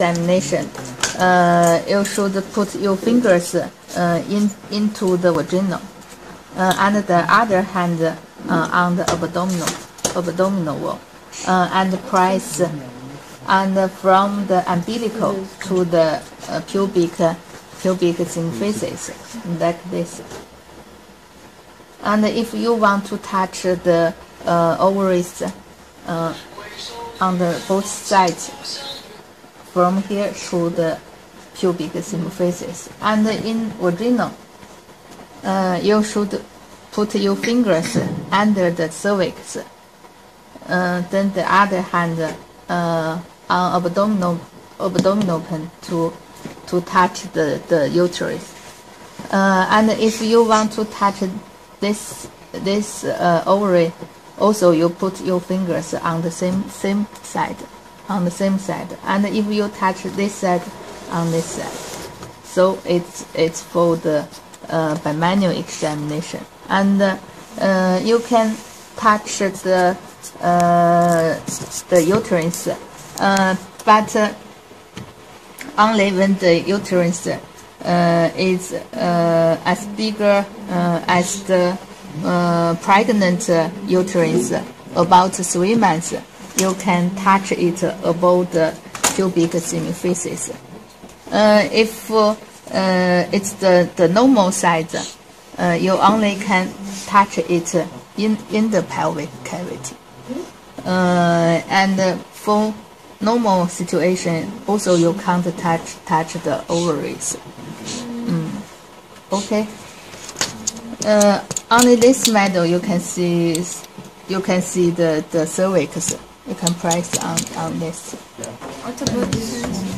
examination, uh, you should put your fingers uh, in into the vaginal, uh, and the other hand uh, on the abdominal abdominal wall, uh, and press, and from the umbilical to the uh, pubic pubic symphysis, like this. And if you want to touch the uh, ovaries uh, on the both sides, from here to the pubic symphysis. And in vaginal, uh, you should put your fingers under the cervix, uh, then the other hand uh, on abdominal abdominal pen to to touch the, the uterus. Uh, and if you want to touch this this uh, ovary, also you put your fingers on the same same side, on the same side. And if you touch this side, on this side, so it's it's for the uh, bimanual examination. And uh, you can touch the uh, the uterus, uh, but uh, only when the uterus uh, is uh, as bigger uh, as the uh, pregnant uterus, about three months, you can touch it above the pubic symphysis. Uh, if uh, it's the, the normal size, uh, you only can touch it in, in the pelvic cavity. Uh, and for normal situation, also you can't touch touch the ovaries. Mm. Okay. Uh, only this medal you can see you can see the the cervix. You can press on on this. What about this?